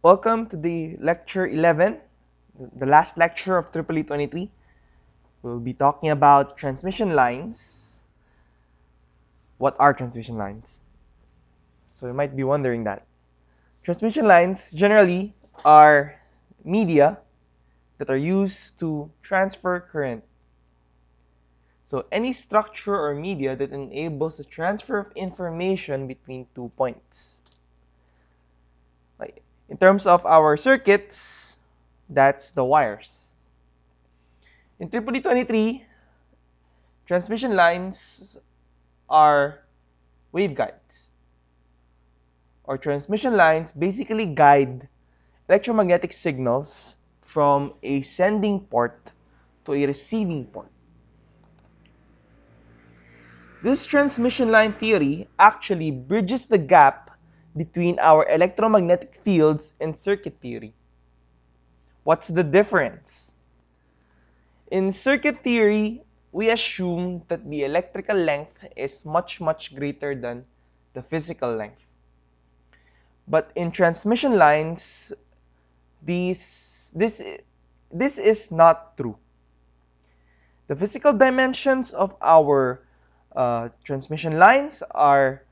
Welcome to the lecture 11, the last lecture of Triple E 23. We'll be talking about transmission lines. What are transmission lines? So you might be wondering that. Transmission lines generally are media that are used to transfer current. So any structure or media that enables the transfer of information between two points. In terms of our circuits, that's the wires. In Triple 23, transmission lines are waveguides. Or transmission lines basically guide electromagnetic signals from a sending port to a receiving port. This transmission line theory actually bridges the gap between our electromagnetic fields and circuit theory. What's the difference? In circuit theory, we assume that the electrical length is much, much greater than the physical length. But in transmission lines, these, this, this is not true. The physical dimensions of our uh, transmission lines are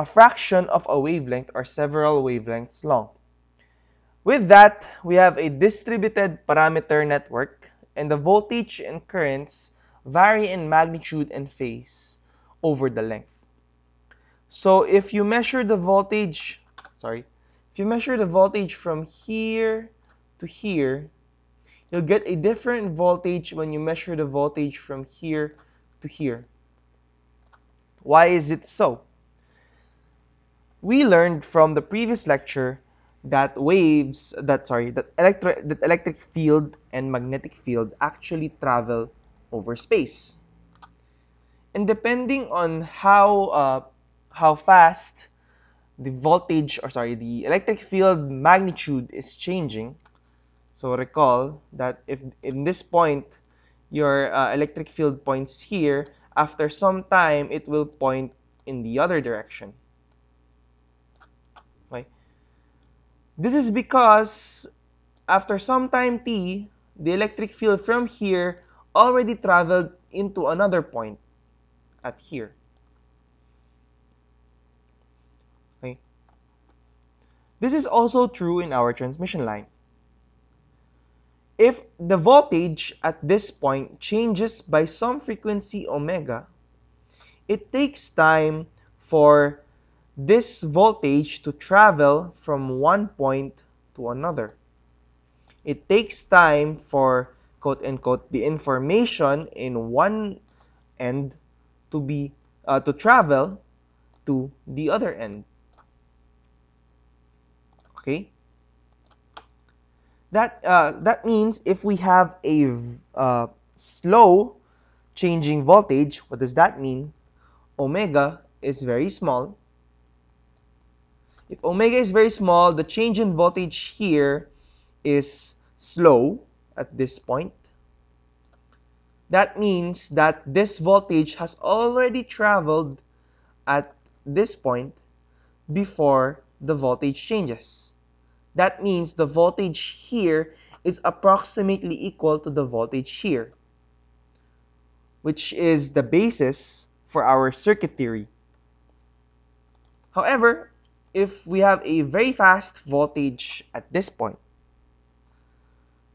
a fraction of a wavelength or several wavelengths long. With that, we have a distributed parameter network and the voltage and currents vary in magnitude and phase over the length. So if you measure the voltage, sorry, if you measure the voltage from here to here, you'll get a different voltage when you measure the voltage from here to here. Why is it so? We learned from the previous lecture that waves, that sorry, that electric, that electric field and magnetic field actually travel over space. And depending on how uh, how fast the voltage, or sorry, the electric field magnitude is changing. So recall that if in this point your uh, electric field points here, after some time it will point in the other direction. This is because after some time t, the electric field from here already traveled into another point at here. Okay. This is also true in our transmission line. If the voltage at this point changes by some frequency omega, it takes time for this voltage to travel from one point to another. It takes time for quote unquote the information in one end to be uh, to travel to the other end. Okay? that uh, that means if we have a uh, slow changing voltage, what does that mean? Omega is very small. If omega is very small, the change in voltage here is slow at this point. That means that this voltage has already traveled at this point before the voltage changes. That means the voltage here is approximately equal to the voltage here, which is the basis for our circuit theory. However, if we have a very fast voltage at this point,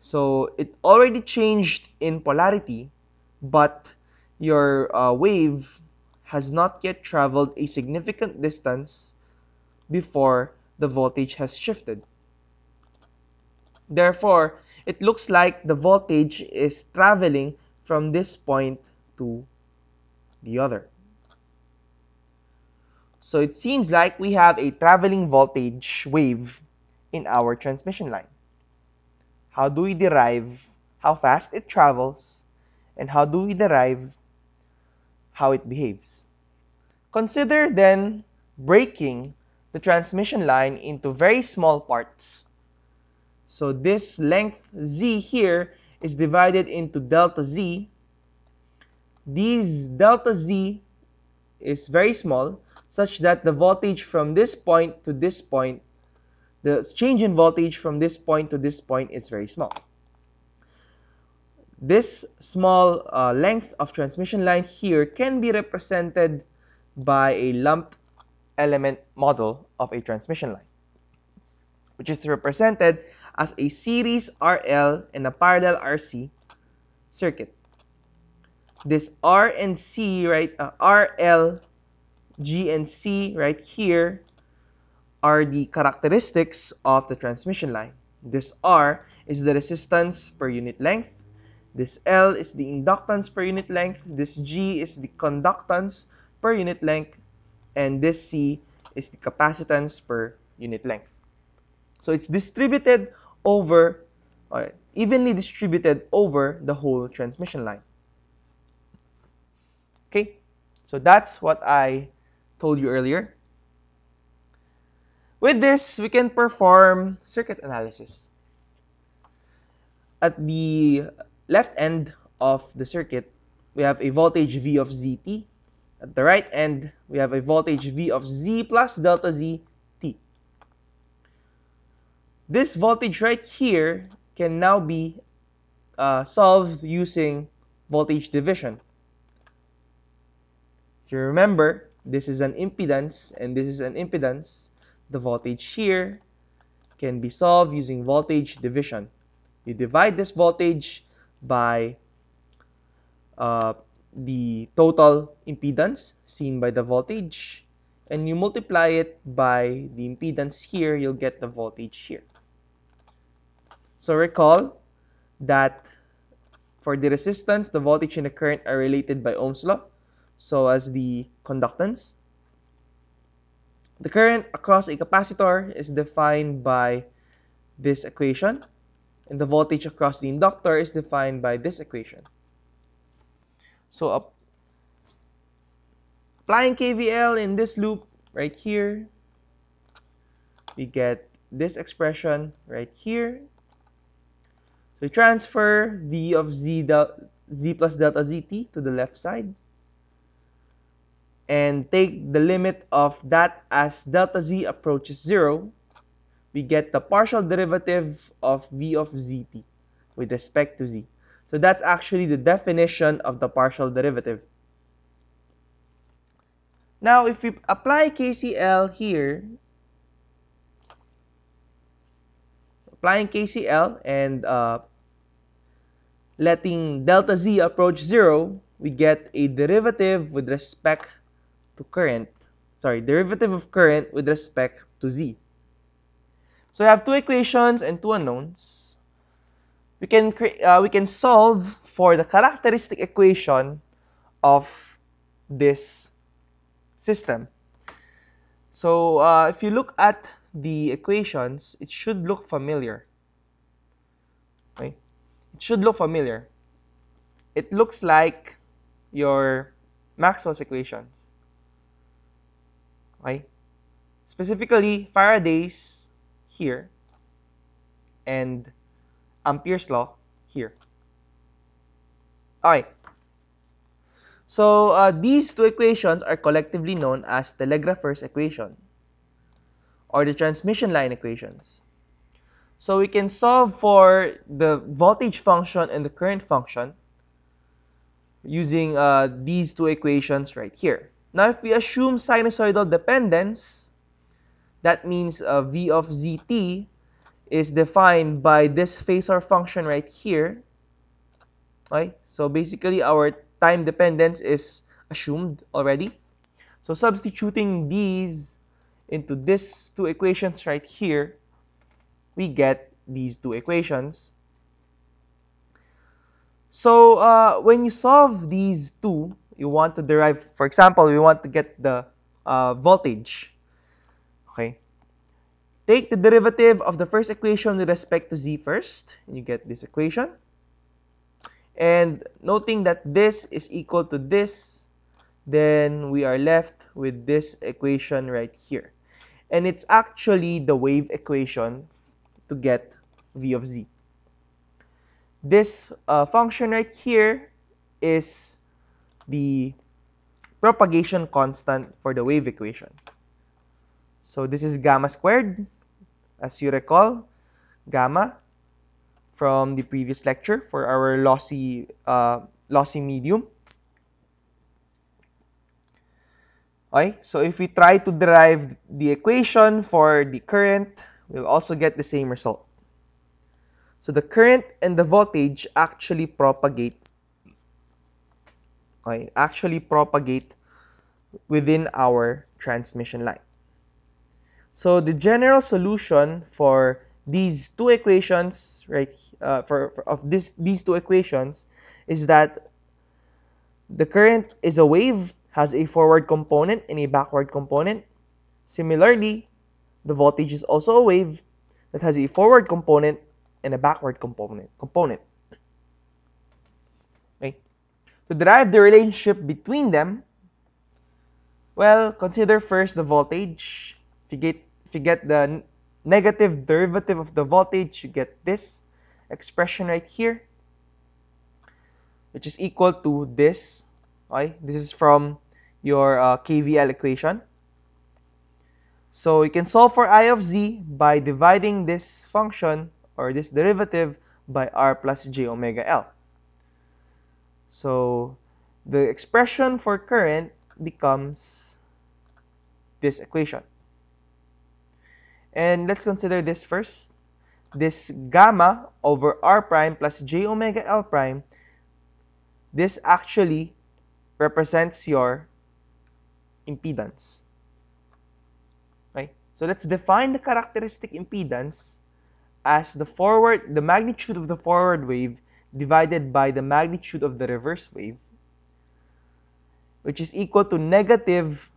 so it already changed in polarity, but your uh, wave has not yet traveled a significant distance before the voltage has shifted. Therefore, it looks like the voltage is traveling from this point to the other. So it seems like we have a traveling voltage wave in our transmission line. How do we derive how fast it travels and how do we derive how it behaves? Consider then breaking the transmission line into very small parts so this length z here is divided into delta z. These delta z is very small such that the voltage from this point to this point the change in voltage from this point to this point is very small. This small uh, length of transmission line here can be represented by a lumped element model of a transmission line, which is represented as a series RL and a parallel RC circuit. This R and C, right, uh, RL, G and C right here are the characteristics of the transmission line. This R is the resistance per unit length. This L is the inductance per unit length. This G is the conductance per unit length. And this C is the capacitance per unit length. So it's distributed over, or evenly distributed over the whole transmission line. Okay, so that's what I told you earlier. With this, we can perform circuit analysis. At the left end of the circuit, we have a voltage V of ZT. At the right end, we have a voltage V of Z plus delta Z T. This voltage right here can now be uh, solved using voltage division. If you remember, this is an impedance and this is an impedance the voltage here can be solved using voltage division. You divide this voltage by uh, the total impedance seen by the voltage and you multiply it by the impedance here, you'll get the voltage here. So recall that for the resistance, the voltage and the current are related by Ohm's law. So as the conductance, the current across a capacitor is defined by this equation, and the voltage across the inductor is defined by this equation. So applying KVL in this loop right here, we get this expression right here. So we transfer V of Z, del Z plus delta ZT to the left side and take the limit of that as delta z approaches 0, we get the partial derivative of v of zt with respect to z. So that's actually the definition of the partial derivative. Now, if we apply KCL here, applying KCL and uh, letting delta z approach 0, we get a derivative with respect to current, sorry, derivative of current with respect to z. So we have two equations and two unknowns. We can uh, we can solve for the characteristic equation of this system. So uh, if you look at the equations, it should look familiar. Okay? It should look familiar. It looks like your Maxwell's equations. Okay? Specifically, Faraday's here and Ampere's law here. Okay. So, uh, these two equations are collectively known as telegrapher's equation or the transmission line equations. So, we can solve for the voltage function and the current function using uh, these two equations right here. Now, if we assume sinusoidal dependence, that means uh, v of zt is defined by this phasor function right here. Okay? So basically, our time dependence is assumed already. So substituting these into these two equations right here, we get these two equations. So uh, when you solve these two, you want to derive, for example, we want to get the uh, voltage. Okay. Take the derivative of the first equation with respect to z first, and you get this equation. And noting that this is equal to this, then we are left with this equation right here. And it's actually the wave equation to get v of z. This uh, function right here is the propagation constant for the wave equation. So this is gamma squared. As you recall, gamma from the previous lecture for our lossy, uh, lossy medium. Okay, so if we try to derive the equation for the current, we'll also get the same result. So the current and the voltage actually propagate okay, actually propagate within our transmission line. So the general solution for these two equations, right, uh, for, for, of this these two equations, is that the current is a wave, has a forward component and a backward component. Similarly, the voltage is also a wave that has a forward component and a backward component. component. To derive the relationship between them, well, consider first the voltage. If you get if you get the negative derivative of the voltage, you get this expression right here, which is equal to this. Okay, this is from your uh, KVL equation. So you can solve for I of z by dividing this function or this derivative by r plus j omega l. So the expression for current becomes this equation. And let's consider this first. This gamma over r prime plus j omega l prime, this actually represents your impedance. Okay? So let's define the characteristic impedance as the forward, the magnitude of the forward wave divided by the magnitude of the reverse wave which is equal to negative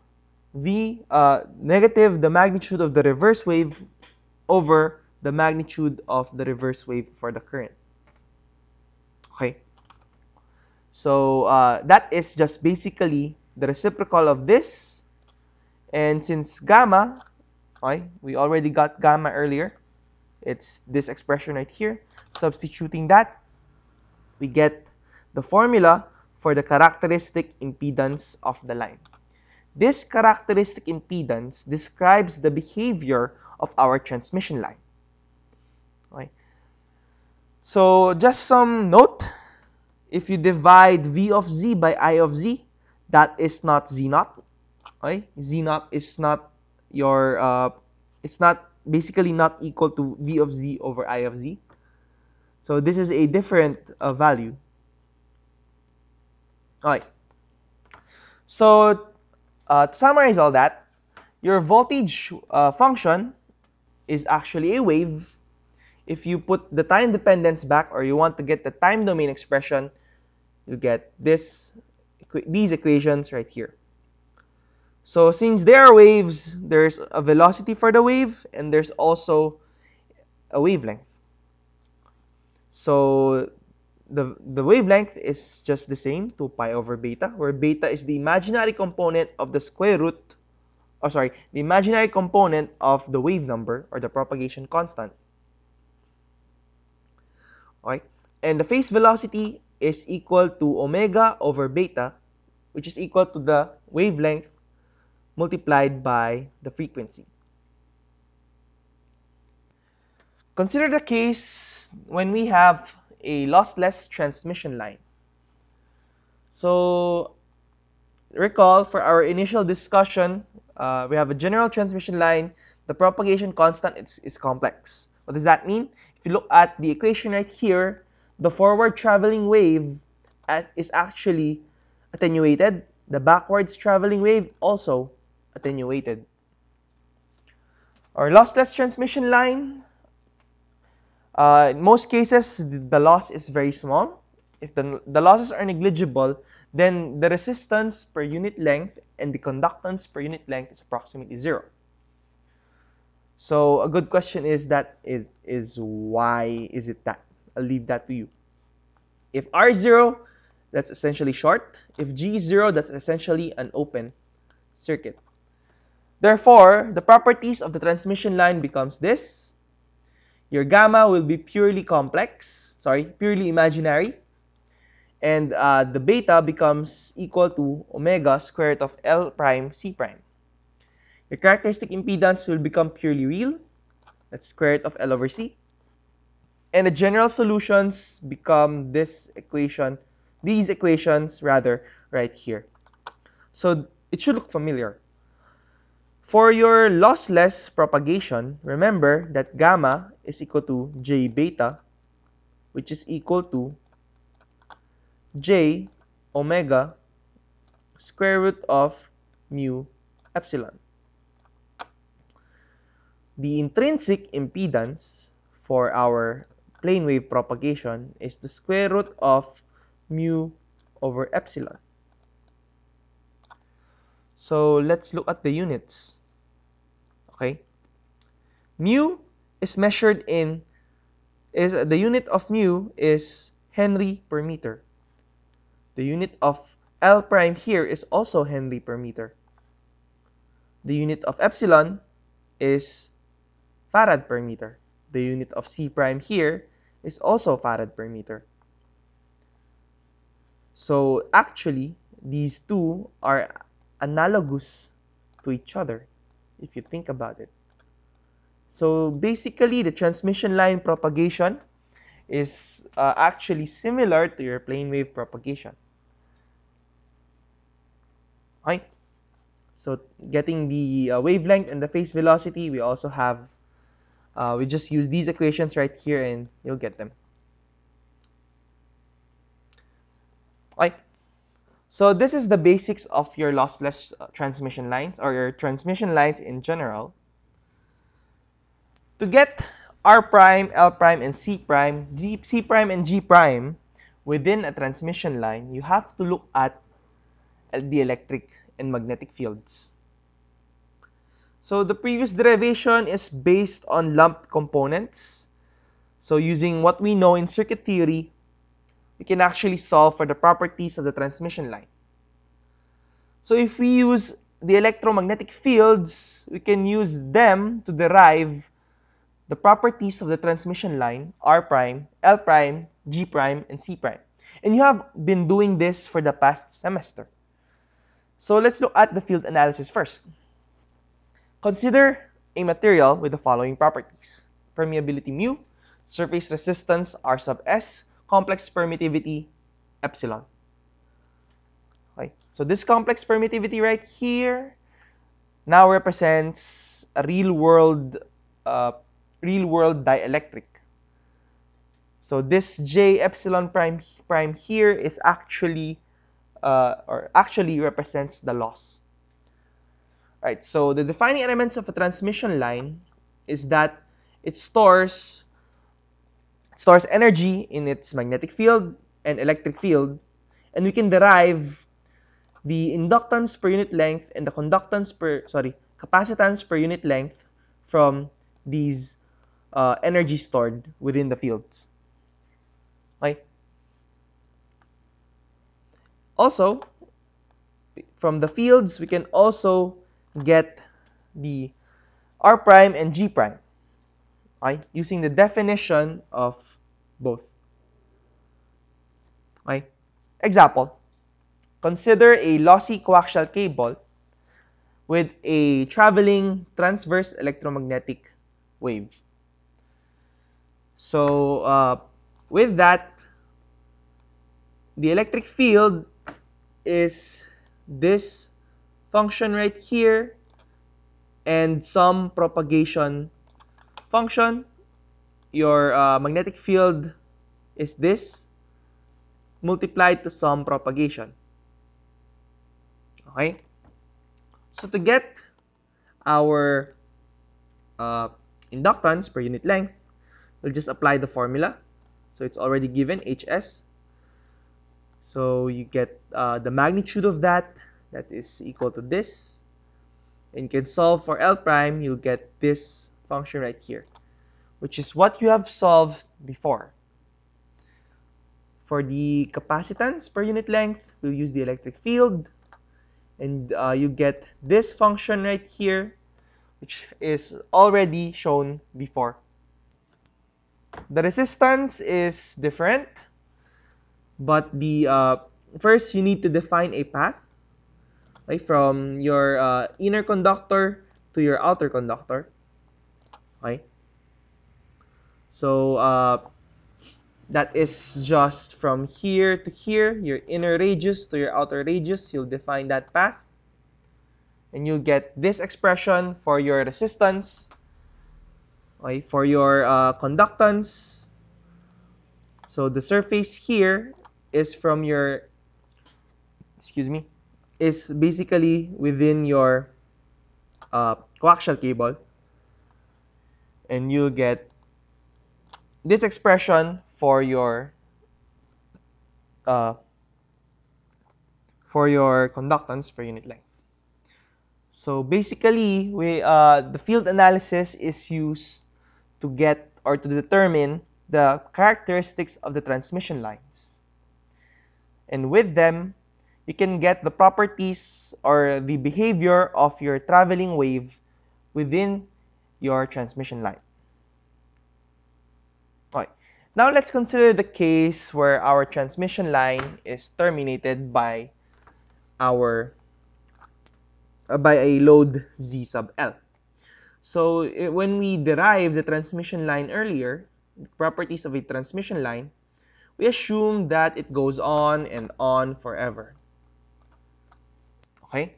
v uh, negative the magnitude of the reverse wave over the magnitude of the reverse wave for the current. Okay. So uh, that is just basically the reciprocal of this. And since gamma, okay, we already got gamma earlier. It's this expression right here. Substituting that, we get the formula for the characteristic impedance of the line. This characteristic impedance describes the behavior of our transmission line. Okay. So just some note, if you divide V of Z by I of Z, that is not Z naught. Okay? Z naught is not your, uh, it's not basically not equal to V of Z over I of Z. So this is a different uh, value. Alright. So, uh, to summarize all that, your voltage uh, function is actually a wave. If you put the time dependence back or you want to get the time domain expression, you get this these equations right here. So since there are waves, there's a velocity for the wave and there's also a wavelength. So the, the wavelength is just the same, 2 pi over beta, where beta is the imaginary component of the square root, oh sorry, the imaginary component of the wave number or the propagation constant. Okay, and the phase velocity is equal to omega over beta, which is equal to the wavelength multiplied by the frequency. Consider the case when we have a lossless transmission line. So recall for our initial discussion, uh, we have a general transmission line. The propagation constant is, is complex. What does that mean? If you look at the equation right here, the forward traveling wave is actually attenuated. The backwards traveling wave also attenuated. Our lossless transmission line uh, in most cases, the loss is very small. If the, the losses are negligible, then the resistance per unit length and the conductance per unit length is approximately zero. So a good question is that is, is why is it that? I'll leave that to you. If R is zero, that's essentially short. If G is zero, that's essentially an open circuit. Therefore, the properties of the transmission line becomes this. Your gamma will be purely complex, sorry, purely imaginary. And uh, the beta becomes equal to omega square root of L prime C prime. Your characteristic impedance will become purely real. That's square root of L over C. And the general solutions become this equation, these equations rather, right here. So it should look familiar. For your lossless propagation, remember that gamma is equal to j beta, which is equal to j omega square root of mu epsilon. The intrinsic impedance for our plane wave propagation is the square root of mu over epsilon. So let's look at the units. Okay. Mu is measured in is the unit of mu is Henry per meter. The unit of L prime here is also Henry per meter. The unit of epsilon is Farad per meter. The unit of C prime here is also Farad per meter. So actually, these two are analogous to each other if you think about it. So basically, the transmission line propagation is uh, actually similar to your plane wave propagation. Right? So getting the uh, wavelength and the phase velocity, we also have, uh, we just use these equations right here and you'll get them. Right? So this is the basics of your lossless uh, transmission lines or your transmission lines in general. To get R prime, L prime, and C prime, G, C prime, and G prime within a transmission line, you have to look at the electric and magnetic fields. So the previous derivation is based on lumped components. So using what we know in circuit theory, we can actually solve for the properties of the transmission line. So if we use the electromagnetic fields, we can use them to derive the properties of the transmission line, R prime, L prime, G prime, and C prime. And you have been doing this for the past semester. So let's look at the field analysis first. Consider a material with the following properties. Permeability mu, surface resistance R sub S, complex permittivity epsilon. Okay, so this complex permittivity right here now represents a real world uh, real world dielectric. So this J epsilon prime prime here is actually uh, or actually represents the loss. Right, so the defining elements of a transmission line is that it stores stores energy in its magnetic field and electric field, and we can derive the inductance per unit length and the conductance per, sorry, capacitance per unit length from these uh, energy stored within the fields. Okay. Also, from the fields, we can also get the R prime and G prime okay, using the definition of both. Okay. Example, consider a lossy coaxial cable with a traveling transverse electromagnetic wave. So, uh, with that, the electric field is this function right here and some propagation function, your uh, magnetic field is this multiplied to some propagation. Okay? So to get our uh, inductance per unit length, we'll just apply the formula. So it's already given, Hs. So you get uh, the magnitude of that, that is equal to this. And you can solve for L prime, you'll get this function right here, which is what you have solved before. For the capacitance per unit length, we'll use the electric field, and uh, you get this function right here, which is already shown before. The resistance is different, but the uh, first you need to define a path right, from your uh, inner conductor to your outer conductor. Okay? So uh, that is just from here to here, your inner radius to your outer radius, you'll define that path. And you'll get this expression for your resistance, okay, for your uh, conductance. So the surface here is from your, excuse me, is basically within your uh, coaxial cable. And you'll get this expression for your uh, for your conductance per unit length. So basically, we uh, the field analysis is used to get or to determine the characteristics of the transmission lines. And with them, you can get the properties or the behavior of your traveling wave within your transmission line. Okay. Now let's consider the case where our transmission line is terminated by our uh, by a load Z sub L. So it, when we derive the transmission line earlier, properties of a transmission line, we assume that it goes on and on forever. Okay?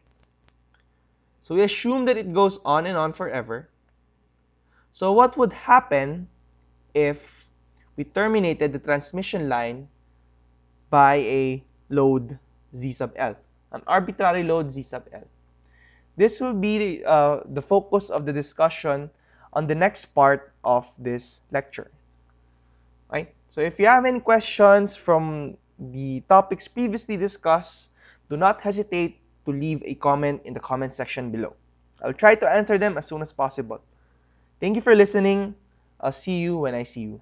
So we assume that it goes on and on forever. So what would happen if we terminated the transmission line by a load Z sub L, an arbitrary load Z sub L? This will be uh, the focus of the discussion on the next part of this lecture. Right? So if you have any questions from the topics previously discussed, do not hesitate to leave a comment in the comment section below. I'll try to answer them as soon as possible. Thank you for listening. I'll see you when I see you.